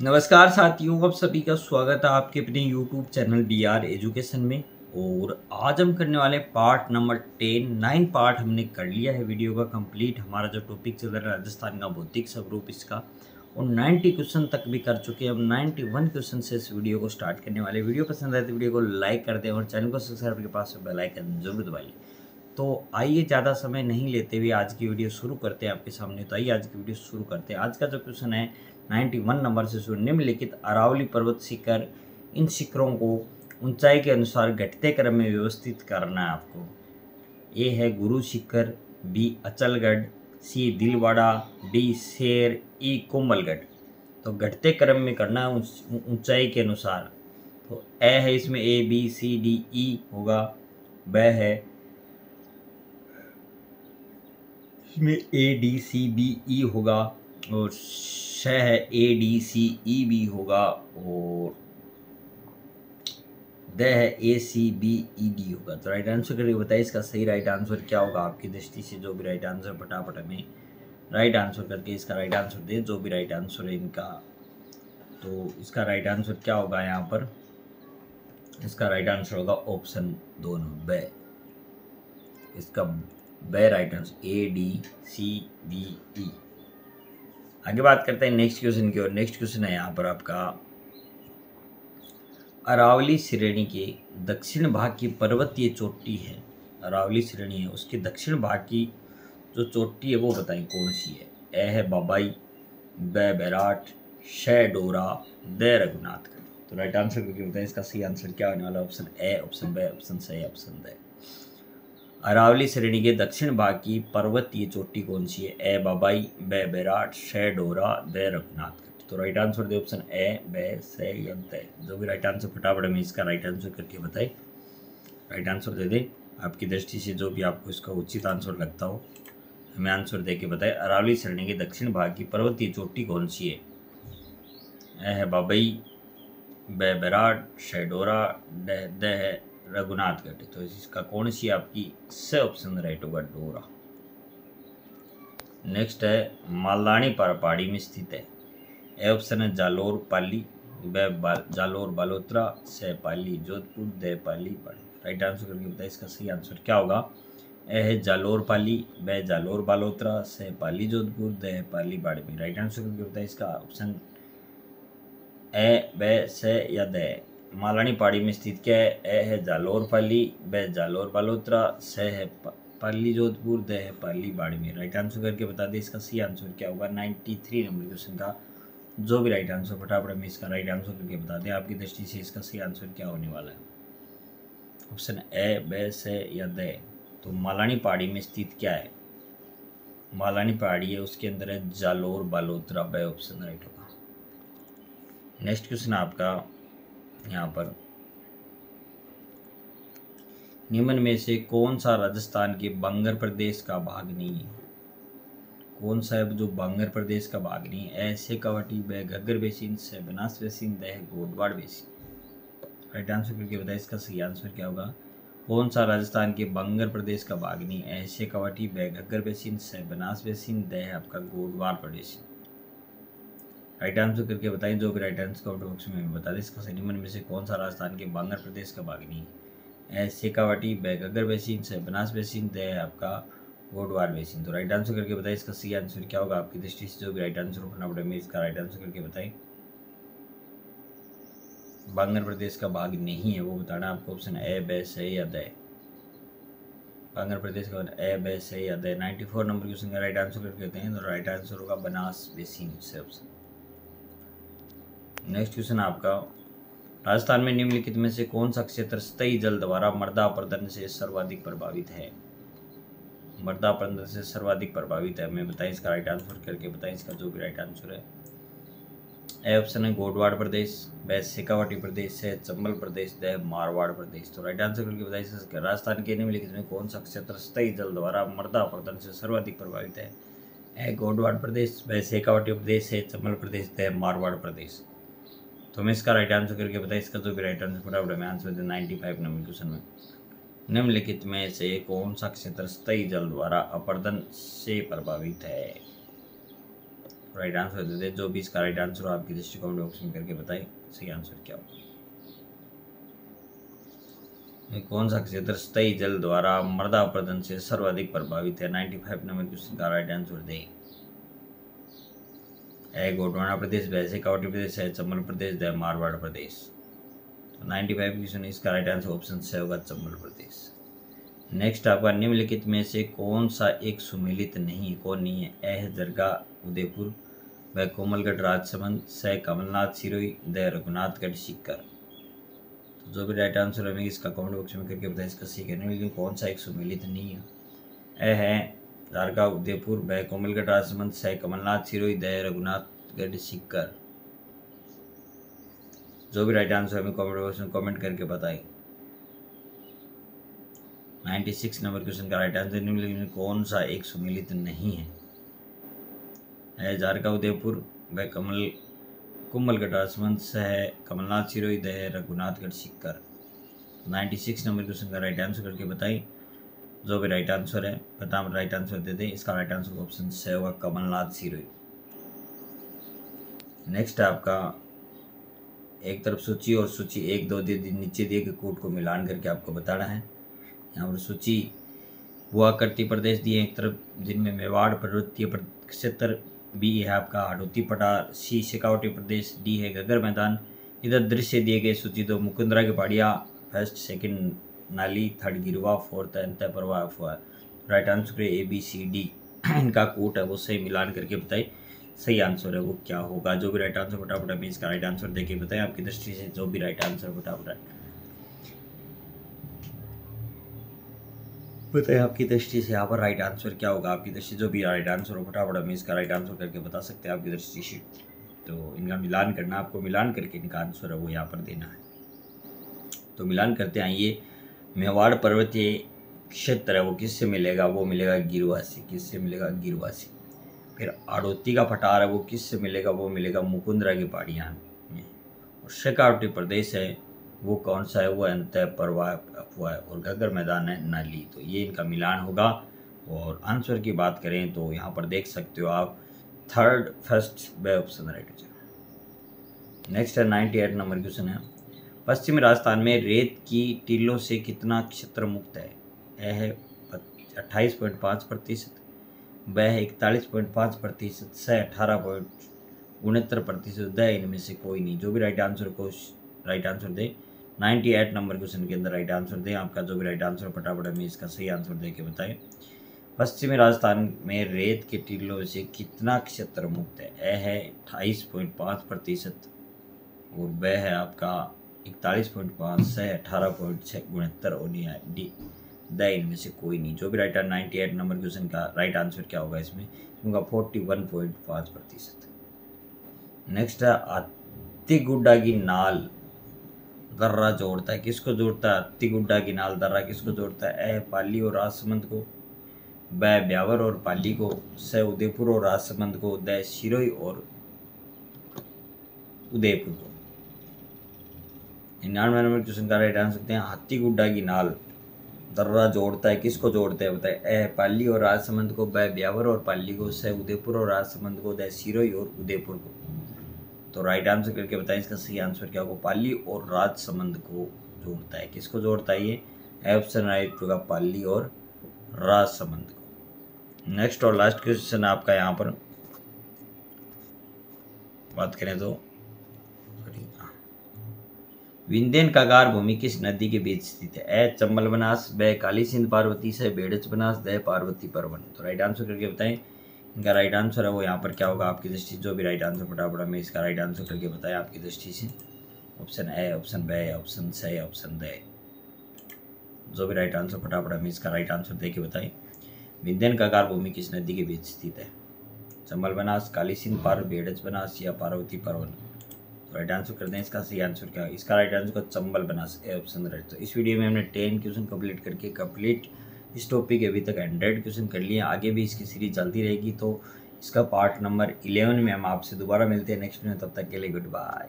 नमस्कार साथियों, आप सभी का स्वागत है आपके अपने YouTube channel B R education में। और आज हम करने वाले part number ten nine part हमने कर लिया है वीडियो का कंप्लीट हमारा जो टॉपिक चल रहा है राजस्थान का भौतिक स्वरूप इसका। और 90 क्वेश्चन तक भी कर चुके हैं। अब 91 क्वेश्चन से इस वीडियो को स्टार्ट करने वाले वीडियो पसंद आए तो वीडियो को लाइक कर दें और चैनल को सब्सक्राइब के पास बेल आइकन ज़रूर दबाइए। तो आइए, ज़्यादा समय नहीं लेते हुए आज की वीडियो शुरू करते हैं आपके सामने। तो आइए, आज की वीडियो शुरू करते हैं। आज का जो क्वेश्चन है 91 नंबर से शुरू निम्नलिखित अरावली पर्वत शिखर, इन शिखरों को ऊंचाई के अनुसार घटते क्रम में व्यवस्थित करना है आपको। ए है Guru Shikhar, B Achalgarh, C Dilwara, D शेर, ई कोमलगढ़। तो घटते क्रम में करना है ऊंचाई के अनुसार। तो ए है इसमें ए, बी, सी, डी, ई होगा। ब है इसमें ए, डी, सी, बी, ई होगा। और छ है ए डी सी ई बी होगा और द है ए सी बी ई डी होगा। तो राइट आंसर करिए बताइए इसका सही राइट आंसर क्या होगा आपकी दृष्टि से, जो भी राइट आंसर फटाफट हमें राइट आंसर करके इसका राइट आंसर दे, जो भी राइट आंसर है इनका। तो इसका राइट आंसर क्या होगा यहाँ पर? इसका राइट आंसर होगा ऑप्शन दोनों, ब। इसका ब right answer A D C B E आगे बात करते हैं नेक्स्ट क्वेश्चन की और नेक्स्ट क्वेश्चन है यहाँ पर आपका। अरावली श्रेणी के दक्षिण भाग की पर्वतीय चोटी है। अरावली श्रेणी है। उसके दक्षिण भाग की जो चोटी है, वो बताएँ कौन सी है? ए है बाबाई, ब बैराट, श डोरा, द रघुनाथ तो राइट आंसर क्योंकि बताएँ इसका सही आंसर क्या होने वाला ऑप्शन ए ऑप्शन ब ऑप्शन सही ऑप्शन द अरावली श्रेणी के दक्षिण भाग की पर्वतीय चोटी कौन सी है? ए, बाबाई, ब, बैराट, श, डोरा द रघुनाथ तो right answer they option A ब, से, या जो भी राइट आंसर फटाफट में इसका राइट आंसर करके बताए। राइट आंसर दे दे। आपकी दृष्टि से जो भी आपको इसका उचित आंसर लगता हो, हमें आंसर दे के बताए। अरावली श्रेणी के दक्षिण भाग की पर्वतीय चोटी कौन सी है? ए है बाबई, ब, बैराट शेडोरा द है रघुनाथ गढ़ तो इसका कौन सी आपकी स ऑप्शन राइट होगा डोरा? नेक्स्ट है मालदानी पर पहाड़ी में स्थित है। ए ऑप्शन है जालोर पाली, ब जालोर बालोत्रा, से पाली जोधपुर, दे पाली राइट आंसर करके बताइए, इसका सही आंसर क्या होगा? ए है जालोर पाली, ब जालोर बालोत्रा, से पाली जोधपुर, दे पाली बाड़मेर। राइट आंसर करके बताइए, इसका ऑप्शन ए, ब, से या द। मालानी पहाड़ी में स्थित क्या है? ए है जालोर पाली ब जालोर बालोत्रा स है पाली जोधपुर द है पाली बाड़मेर राइट आंसर करके बता दें, इसका सी आंसर क्या होगा? नाइन्टी थ्री नंबर क्वेश्चन का जो भी राइट आंसर फटाफट में इसका राइट आंसर करके बता दें। आपकी दृष्टि से इसका सी आंसर क्या होने वाला है? ऑप्शन ए ब से या द तो मालानी पहाड़ी में स्थित क्या है? मालानी पहाड़ी है, उसके अंदर है जालोर बालोत्रा ब ऑप्शन राइट होगा। नेक्स्ट क्वेश्चन आपका। यहाँ पर। निम्न में से कौन सा राजस्थान के बंगर प्रदेश का भाग नहीं है? कौन सा है जो बंगर प्रदेश का भाग नहीं है? ऐसे कवटी, ब घग्गर बेसिन, से बनास बेसिन दह गोडवाड़ बेसिन। राइट आंसर करके बताइए, इसका सही आंसर क्या होगा? कौन सा राजस्थान के बंगर प्रदेश का भाग नहीं ऐसे कवटी, ब घग्गर बेसिन, से बनास बेसिन दह आपका गोडवाड़ प्रदेश। राइट आंसर करके बताएँ, जो भी राइट आंसर कमेंट बॉक्स में बता दें, इसका सही निम्न में से कौन सा राजस्थान के बांगर प्रदेश का भाग नहीं है शेखावाटी बेसिन, से बनास बेसिन, दे, आपका गोडवार बेसिन। तो राइट आंसर करके बताएँ, इसका सही आंसर क्या होगा आपकी दृष्टि से? जो भी राइट आंसर होना पड़ेगा इसका राइट आंसर करके बताएँ। बांगर प्रदेश का भाग नहीं है, वो बताना आपको ऑप्शन ए बे से या दे बांगर प्रदेश का ए बे सही या दे नाइन्टी फोर नंबर क्वेश्चन का राइट आंसर करके देते हैं तो राइट आंसर होगा बनास बेसिन से ऑप्शन नेक्स्ट क्वेश्चन आपका। राजस्थान में निम्नलिखित में से कौन सा क्षेत्र स्थायी जल द्वारा मर्दा अपरदन से सर्वाधिक प्रभावित है? मर्दा अपरदन से सर्वाधिक प्रभावित है। मैं बताएँ इसका राइट आंसर करके बताएँ इसका जो भी राइट आंसर है। ए ऑप्शन है गोडवाड़ प्रदेश, ब शेखावाटी प्रदेश, से चंबल प्रदेश द मारवाड़ प्रदेश। तो राइट आंसर करके बताइए राजस्थान के निम्नलिखित में कौन सा क्षेत्र स्थायी जल द्वारा मर्दा अपरदन से सर्वाधिक प्रभावित है? ए गोडवाड़ प्रदेश, ब शेखावाटी प्रदेश है चंबल प्रदेश द मारवाड़ प्रदेश। तो हमें इसका राइट आंसर करके बताइए, इसका जो भी राइट आंसर फटाफट में आंसर दे नाइन्टी फाइव नंबर क्वेश्चन में। निम्नलिखित में से कौन सा क्षेत्र स्थायी जल द्वारा अपर्दन से प्रभावित है? राइट आंसर दे दें, जो भी इसका राइट आंसर हो, आपकी दृष्टि कमेंट बॉक्स में करके बताएँ, सही आंसर क्या होगा? कौन सा क्षेत्र स्थायी जल द्वारा मृदा प्रदन से सर्वाधिक प्रभावित है? 95 नंबर क्वेश्चन का राइट आंसर दे। ए गोडवाना प्रदेश वैसे कावटी प्रदेश है चंबल प्रदेश है मारवाड़ प्रदेश। तो 95 क्वेश्चन इसका राइट आंसर ऑप्शन से होगा चंबल प्रदेश। नेक्स्ट आपका निम्नलिखित में से कौन सा एक सुमिलित नहीं, कौन नहीं है? एह जरगा उदयपुर व कोमलगढ़ राजसमंद, स कमलनाथ सिरोई द रघुनाथगढ़ सिक्कर जो भी राइट आंसर हमें इसका कमेंट बॉक्स में करके बताएँ इसका कहने लेकिन कौन सा एक सुमिलित नहीं है? ए है द्वारका, उदयपुर बै कोमलगढ़ राजमंद सह कमलनाथ, सिरोही दय रघुनाथगढ़ सिक्कर जो भी राइट आंसर हमें कमेंट बॉक्स में कमेंट करके बताएँ। 96 नंबर क्वेश्चन का राइट आंसर निम्नलिखित कौन सा एक सुमिलित नहीं है? जारका उदयपुर व कमल कुम्भलगढ़ राजमंद सह कमलनाथ, सिरोही, दह रघुनाथगढ़ सिक्कर 96 नंबर क्वेश्चन का राइट आंसर करके बताइए जो भी राइट आंसर है, बता राइट आंसर दे दें। इसका राइट आंसर ऑप्शन से होगा कमलनाथ सिरोही नेक्स्ट आपका, एक तरफ़ सूची और सूची एक, दो, दे नीचे दिए गए कोड को मिलान करके आपको बताना है। यहाँ पर सूची हुआ करती प्रदेश दिए, एक तरफ़ जिनमें मेवाड़, पर्वतीय क्षेत्र बी, है आपका हाडोती पठार, सी, शेखावटी प्रदेश, डी, है गगर मैदान। इधर दृश्य दिए गए सूची दो, मुकुंदरा की पहाड़ियाँ, फ़र्स्ट, सेकंड नाली, थर्ड गिरवा, फोर्थ अंत प्रवाह राइट आंसर है ए बी सी डी इनका कोट है, वो सही मिलान करके बताइए सही आंसर है, वो क्या होगा? जो भी राइट आंसर फटाफट अभी इसका राइट आंसर देके बताएँ। आपकी दृष्टि से जो भी राइट आंसर फटाफट बताइए आपकी दृष्टि से यहाँ पर राइट आंसर क्या होगा? आपकी दृष्टि जो भी राइट आंसर हो, फटाफट हमें इसका राइट आंसर करके बता सकते हैं आपकी दृष्टि से। तो इनका मिलान करना, आपको मिलान करके इनका आंसर है, वो यहाँ पर देना है। तो मिलान करते आइए मेवाड़ पर्वतीय क्षेत्र है, वो किससे मिलेगा? वो मिलेगा गिरवासी। किससे मिलेगा? गिरवासी। फिर आड़ोती का पठार है, वो किससे मिलेगा? वो मिलेगा मुकुंदरा की पहाड़ियाँ में और शेखावटी प्रदेश है, वो कौन सा है? वो अंत परवाह हुआ है और गगर मैदान है नाली। तो ये इनका मिलान होगा। और आंसर की बात करें तो यहाँ पर देख सकते हो आप थर्ड फ़र्स्ट बे ऑप्शन राइट नेक्स्ट है नाइन्टी एट नंबर क्वेश्चन है। पश्चिमी राजस्थान में रेत की टीलों से कितना क्षेत्र मुक्त है? यह है अट्ठाईस पॉइंट पाँच प्रतिशत, ब है इकतालीस पॉइंट पाँच प्रतिशत, से अठारह पॉइंट उनहत्तर प्रतिशत द इनमें से कोई नहीं। जो भी राइट आंसर को राइट आंसर दे नाइन्टी एट नंबर क्वेश्चन के अंदर राइट आंसर दें, आपका जो भी राइट आंसर फटाफट हमें इसका सही आंसर दे के बताएँ। पश्चिमी राजस्थान में रेत के टीलों से कितना क्षेत्र मुक्त है? ए है अट्ठाईस पॉइंट पाँच प्रतिशत, और ब है आपका इकतालीस पॉइंट पाँच से अठारह पॉइंट छः गुणहत्तर और डी। द इनमें से कोई नहीं। जो भी राइट है नाइन्टी एट नंबर क्वेश्चन का राइट आंसर क्या होगा इसमें? क्योंकि फोर्टी वन पॉइंट पाँच प्रतिशत। नेक्स्ट है अति गुड्डा की नाल दर्रा जोड़ता है। किसको जोड़ता है? तिगुड्डा की नाल दर्रा किसको जोड़ता है? ए, पाली और राजसमंद को। ब, ब्यावर और पाली को। स, उदयपुर और राजसमंद को। द सिरोई और उदयपुर को। निन्यानवे नंबर क्वेश्चन का राइट आंसर सकते हैं, हाथी गुड्डा की नाल। दर्रा जोड़ता है, किसको जोड़ता है बताए ए, पाली और राजसमंद को, ब, ब्यावर और पाली को स उदयपुर और राजसमंद को द सिरोई और उदयपुर को। तो राइट आंसर करके बताएँ, इसका सही आंसर क्या होगा? पाली और राजसमंद को जोड़ता है। किसको जोड़ता है ये? ऑप्शन राइट होगा पाली और राजसमंद को। नेक्स्ट और लास्ट क्वेश्चन आपका यहाँ पर। बात करें तो। विंध्यन कागार भूमि किस नदी के बीच स्थित है? ए, चंबल बनास ब, काली सिंध पार्वती, से, बेड़च बनास द पार्वती पर्वन तो राइट आंसर करके बताएँ, इनका राइट आंसर है, वो यहाँ पर क्या होगा आपकी दृष्टि जो भी राइट आंसर फटाफट हमें इसका राइट आंसर करके बताएँ आपकी दृष्टि से। Option A option bay option से ऑप्शन दे जो भी राइट आंसर फटाफट हमें इसका राइट आंसर दे के बताएँ विंध्यन का कार भूमि किस नदी के बीच स्थित है? चंबल बनास काली सिंध पार बेड़च बनास या पार्वती पर्वन राइट आंसर करते हैं इसका सही आंसर क्या है? इसका राइट आंसर का चंबल बना ऑप्शन राइट तो इस वीडियो में हमने टेन क्वेश्चन कंप्लीट करके कंप्लीट इस टॉपिक अभी तक हंड्रेड क्वेश्चन कर लिए आगे भी इसकी सीरीज़ चलती रहेगी तो इसका पार्ट नंबर इलेवन में हम आपसे दोबारा मिलते हैं नेक्स्ट में। तब तक के लिए गुड बाय